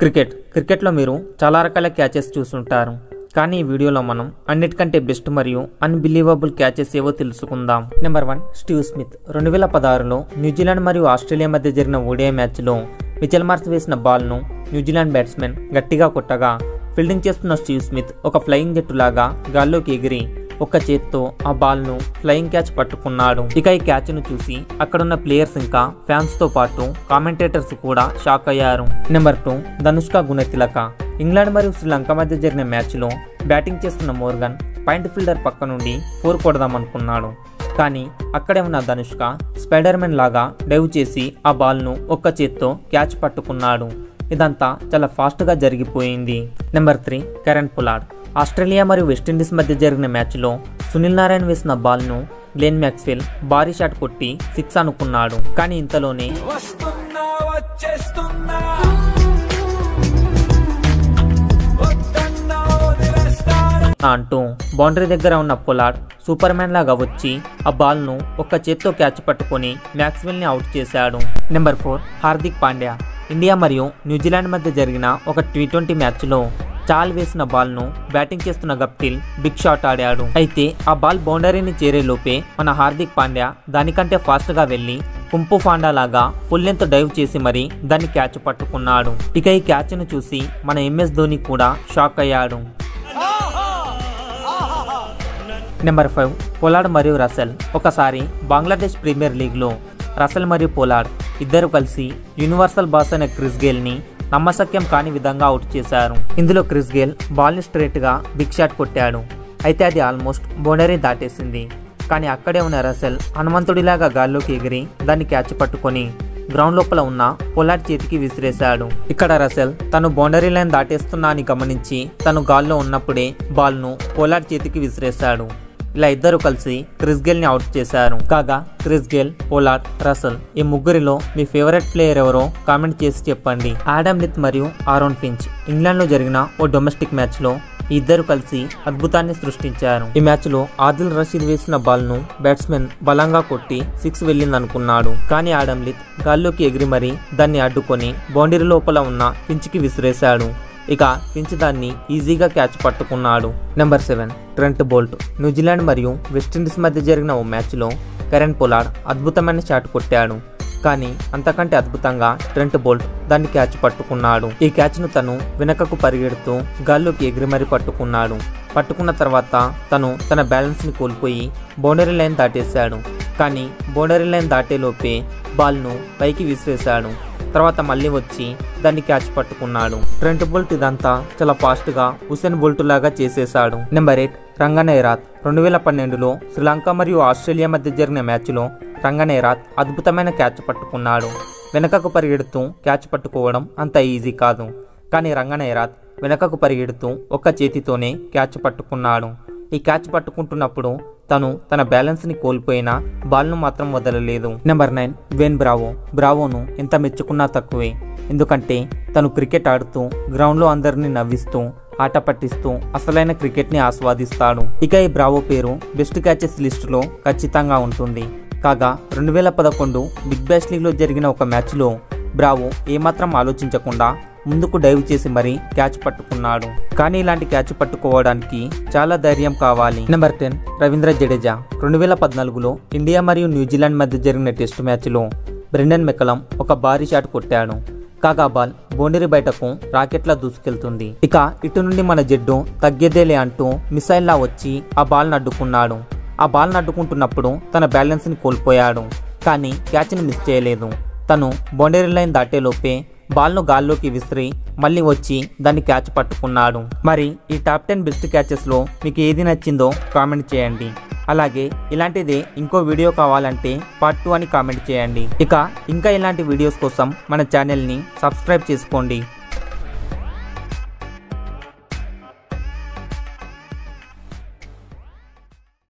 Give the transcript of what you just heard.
Cricket. క్రికెట్లో మీరు చాలా రకాల క్యాచెస్ చూస్తుంటారు కానీ ఈ వీడియోలో మనం అన్నిటికంటే బెస్ట్ మరియు అన్బిలీవబుల్ క్యాచెస్ ఏవో తెలుసుకుందాం. నెంబర్ వన్ స్టీవ్ స్మిత్ రెండు వేల పదహారులో న్యూజిలాండ్ మరియు ఆస్ట్రేలియా మధ్య జరిగిన ఓడిఐ మ్యాచ్లో మిచెల్ మార్స్ వేసిన బాల్ను న్యూజిలాండ్ బ్యాట్స్మెన్ గట్టిగా కొట్టగా ఫీల్డింగ్ చేస్తున్న స్టీవ్ స్మిత్ ఒక ఫ్లయింగ్ జట్టులాగా గాల్లోకి ఎగిరి ఒక చేత్తో ఆ బాల్ను ఫ్లయింగ్ క్యాచ్ పట్టుకున్నాడు. ఇక ఈ క్యాచ్ను చూసి అక్కడున్న ప్లేయర్స్ ఇంకా ఫ్యాన్స్తో పాటు కామెంటేటర్స్ కూడా షాక్ అయ్యారు. Number two Danushka Gunathilaka. England మరియు శ్రీలంక మధ్య జరిగిన మ్యాచ్లో బ్యాటింగ్ చేస్తున్న మోర్గన్ పాయింట్ ఫీల్డర్ పక్క నుండి ఫోర్ కొడదామనుకున్నాడు. కానీ అక్కడే ఉన్న ధనుష్క స్పైడర్ మ్యాన్ లాగా డైవ్ చేసి ఆ బాల్ను ఒక్క చేత్తో క్యాచ్ పట్టుకున్నాడు. ఇదంతా చాలా ఫాస్ట్గా జరిగిపోయింది. Number three Kieron Pollard Australia మరియు వెస్టిండీస్ మధ్య జరిగిన మ్యాచ్లో సునీల్ నారాయణ వేసిన బాల్ను గ్లెన్ మ్యాక్స్వెల్ భారీ షాట్ కొట్టి సిక్స్ అనుకున్నాడు. కానీ ఇంతలోనే అంటూ బౌండరీ దగ్గర ఉన్న పొలాడ్ సూపర్ మ్యాన్ లాగా వచ్చి ఆ బాల్ను ఒక్క చేత్తో క్యాచ్ పట్టుకొని మ్యాక్స్వెల్ని అవుట్ చేశాడు. Number four Hardik Pandya. India మరియు న్యూజిలాండ్ మధ్య జరిగిన ఒక టీ ట్వంటీ మ్యాచ్లో చాల్ వేసిన బాల్ను బ్యాటింగ్ చేస్తున్న గప్టిల్ బిగ్ షాట్ ఆడాడు. అయితే ఆ బాల్ బౌండరీని చేరే లోపే మన హార్దిక్ పాండ్యా దానికంటే ఫాస్ట్గా వెళ్ళి కుంపు ఫాండా లాగా ఫుల్ లెంత్ డైవ్ చేసి మరి దాన్ని క్యాచ్ పట్టుకున్నాడు. ఇక ఈ క్యాచ్ను చూసి మన ఎంఎస్ ధోని కూడా షాక్ అయ్యాడు. నెంబర్ ఫైవ్ పొలాడ్ మరియు రసెల్ ఒకసారి బంగ్లాదేశ్ ప్రీమియర్ లీగ్లో రసెల్ మరియు పొలాడ్ ఇద్దరు కలిసి యూనివర్సల్ బాస్ అనే క్రిస్ గేల్ని నమ్మశక్యం కాని విధంగా అవుట్ చేశారు. ఇందులో క్రిస్ గేల్ బాల్ని స్ట్రేట్గా బిగ్ షాట్ కొట్టాడు. అయితే అది ఆల్మోస్ట్ బౌండరీ దాటేసింది. కానీ అక్కడే ఉన్న రసెల్ హనుమంతుడిలాగా గాల్లోకి ఎగిరి దాన్ని క్యాచ్ పట్టుకొని గ్రౌండ్ లోపల ఉన్న పొలాట్ చేతికి విసిరేశాడు. ఇక్కడ రసెల్ తను బౌండరీ లైన్ దాటేస్తున్నా అని గమనించి తను గాల్లో ఉన్నప్పుడే బాల్ను పొలాట్ చేతికి విసిరేశాడు. ఇలా ఇద్దరు కలిసి క్రిస్ గేల్ని అవుట్ చేశారు. కాగా క్రిస్ గేల్ పోలార్డ్ రసల్ ఈ ముగ్గురిలో మీ ఫేవరెట్ ప్లేయర్ ఎవరో కామెంట్ చేసి చెప్పండి. ఆడమ్ నిత్ మరియు ఆరోన్ ఫించ్ ఇంగ్లాండ్లో జరిగిన ఓ డొమెస్టిక్ మ్యాచ్లో ఇద్దరు కలిసి అద్భుతాన్ని సృష్టించారు. ఈ మ్యాచ్లో ఆదిల్ రషీద్ వేసిన బాల్ను బ్యాట్స్మెన్ బలంగా కొట్టి సిక్స్ వెళ్ళిందనుకున్నాడు. కానీ ఆడమ్లిత్ గాల్లోకి ఎగిరి మరీ దాన్ని అడ్డుకొని బౌండరీ లోపల ఉన్న పించికి విసిరేశాడు. ఇక ఫించ్ దాన్ని ఈజీగా క్యాచ్ పట్టుకున్నాడు. Number seven Trent Boult New Zealand మరియు వెస్టిండీస్ మధ్య జరిగిన ఓ మ్యాచ్లో కరెన్ పొలాడ్ అద్భుతమైన షాట్ కొట్టాడు. కానీ అంతకంటే అద్భుతంగా ట్రెంట్ బోల్ట్ దాన్ని క్యాచ్ పట్టుకున్నాడు. ఈ క్యాచ్ను తను వెనకకు పరిగెడుతూ గాల్లోకి ఎగిరిమరి పట్టుకున్నాడు. పట్టుకున్న తర్వాత తను తన బ్యాలెన్స్ని కోల్పోయి బౌండరీ లైన్ దాటేశాడు. కానీ బౌండరీ లైన్ దాటేలోపే బాల్ను పైకి విసిరేశాడు. తర్వాత మళ్ళీ వచ్చి దాన్ని క్యాచ్ పట్టుకున్నాడు. ట్రెంట్ బోల్ట్ ఇదంతా చాలా ఫాస్ట్గా హుసేన్ బోల్ట్ లాగా చేసేశాడు. నెంబర్ ఎయిట్ రంగనైరాత్ రెండు వేల పన్నెండులో శ్రీలంక మరియు ఆస్ట్రేలియా మధ్య జరిగిన మ్యాచ్లో రంగనైరాత్ అద్భుతమైన క్యాచ్ పట్టుకున్నాడు. వెనకకు పరిగెడుతూ క్యాచ్ పట్టుకోవడం అంత ఈజీ కాదు. కానీ రంగనైరాత్ వెనకకు పరిగెడుతూ ఒక్క చేతితోనే క్యాచ్ పట్టుకున్నాడు. ఈ క్యాచ్ పట్టుకుంటున్నప్పుడు తను తన బ్యాలెన్స్ని కోల్పోయినా బాల్ను మాత్రం వదలలేదు. నెంబర్ నైన్ వేన్ బ్రావో బ్రావోను ఎంత మెచ్చుకున్నా తక్కువే. ఎందుకంటే తను క్రికెట్ ఆడుతూ గ్రౌండ్లో అందరినీ నవ్విస్తూ ఆట పట్టిస్తూ అసలైన క్రికెట్ని ఆస్వాదిస్తాడు. ఇక ఈ బ్రావో పేరు బెస్ట్ క్యాచెస్ లిస్టులో ఖచ్చితంగా ఉంటుంది. కాగా రెండు వేల పదకొండు బిగ్ బ్యాష్ లీగ్లో జరిగిన ఒక మ్యాచ్లో బ్రావో ఏమాత్రం ఆలోచించకుండా ముందుకు డైవ్ చేసి మరీ క్యాచ్ పట్టుకున్నాడు. కానీ ఇలాంటి క్యాచ్ పట్టుకోవడానికి చాలా ధైర్యం కావాలి. నెంబర్ టెన్ రవీంద్ర జడేజా రెండు వేల పద్నాలుగులో ఇండియా మరియు న్యూజిలాండ్ మధ్య జరిగిన టెస్ట్ మ్యాచ్లో బ్రెండన్ మెకలం ఒక భారీ షాట్ కొట్టాడు. కాగా బాల్ బౌండరీ బయటకు రాకెట్లా దూసుకెళ్తుంది. ఇక ఇటు నుండి మన జడ్డు తగ్గేదేలే అంటూ మిసైల్లా వచ్చి ఆ బాల్ని అడ్డుకున్నాడు ఆ బాల్ని అడ్డుకుంటున్నప్పుడు తన బ్యాలెన్స్ని కోల్పోయాడు. కానీ క్యాచ్ని మిస్ చేయలేదు. తను బౌండరీ లైన్ దాటేలోపే బాల్ను గాల్లోకి విసిరి మళ్ళీ వచ్చి దాన్ని క్యాచ్ పట్టుకున్నాడు. మరి ఈ టాప్ టెన్ బెస్ట్ క్యాచెస్లో మీకు ఏది నచ్చిందో కామెంట్ చేయండి. అలాగే ఇలాంటిదే ఇంకో వీడియో కావాలంటే పార్ట్ టూ అని కామెంట్ చేయండి. ఇక ఇంకా ఇలాంటి వీడియోస్ కోసం మన ఛానల్ని సబ్స్క్రైబ్ చేసుకోండి.